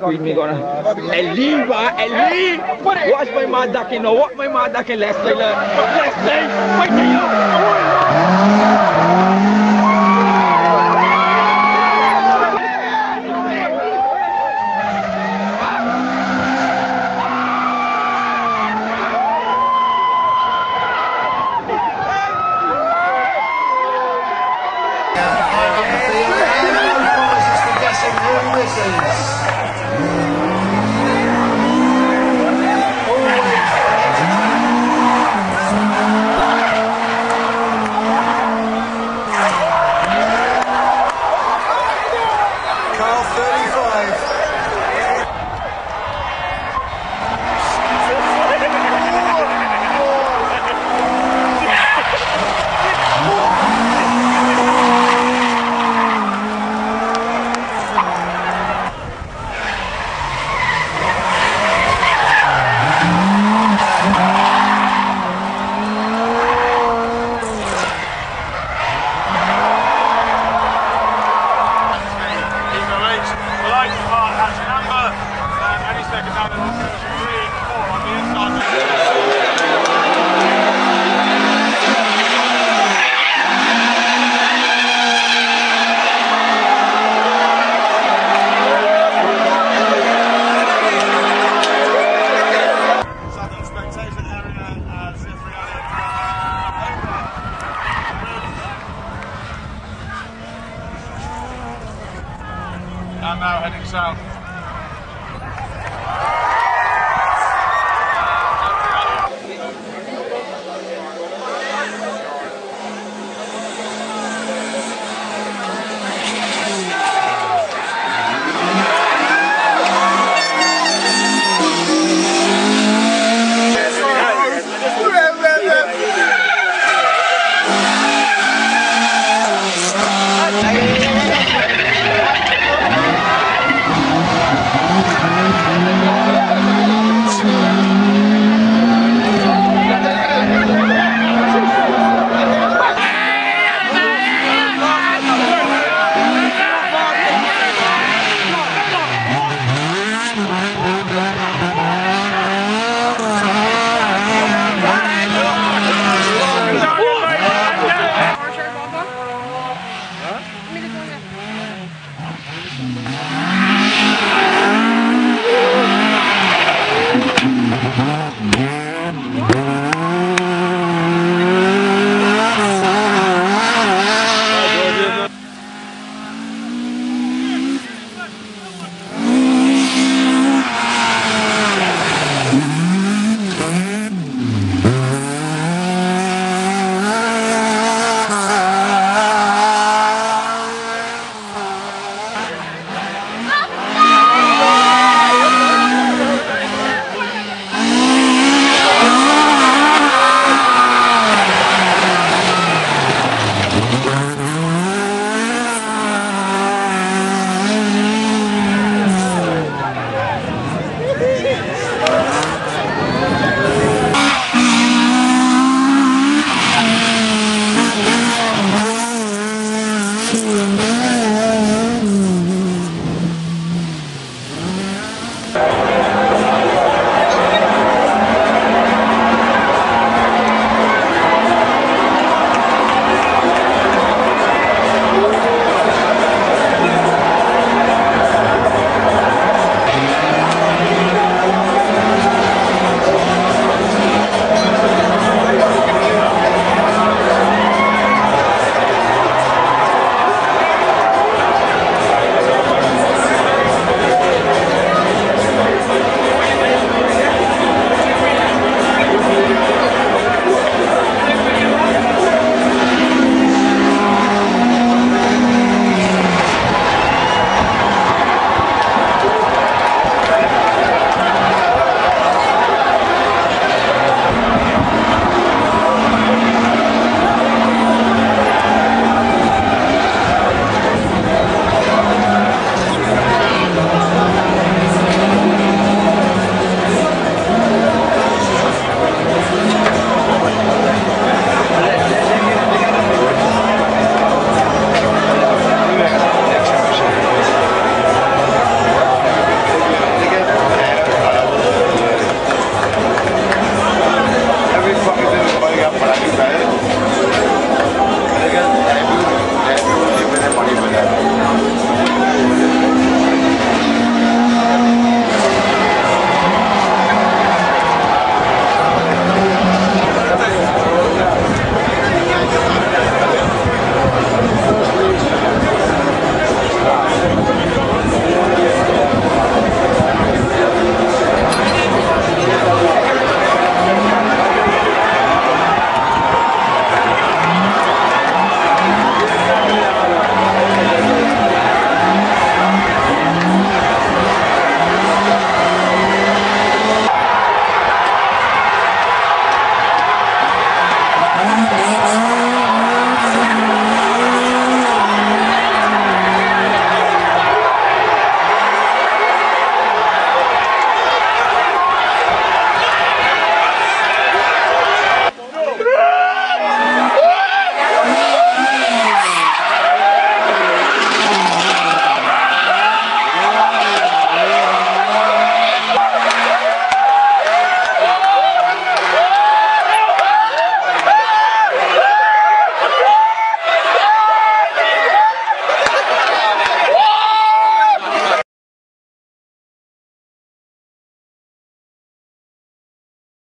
squeeze me gonna. Ellie, ba? Watch my mother, you know. What my mother can let's play. Let's play. Wait you. And now heading south.